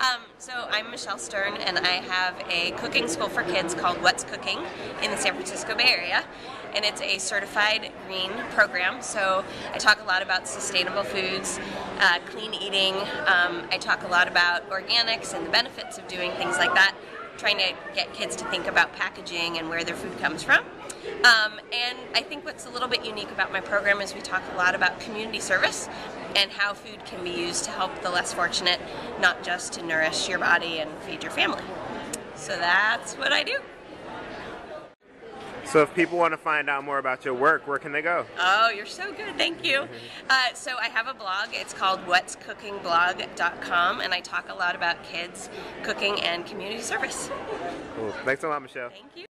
Um, so I'm Michelle Stern, and I have a cooking school for kids called What's Cooking in the San Francisco Bay Area. And it's a certified green program. So I talk a lot about sustainable foods, uh, clean eating. Um, I talk a lot about organics and the benefits of doing things like that, trying to get kids to think about packaging and where their food comes from. Um, and I think what's a little bit unique about my program is we talk a lot about community service and how food can be used to help the less fortunate, not just to nourish your body and feed your family. So that's what I do. So if people want to find out more about your work, where can they go? Oh, you're so good. Thank you. Uh, so I have a blog. It's called what'scookingblog.com, and I talk a lot about kids, cooking, and community service. Cool. Thanks a lot, Michelle. Thank you.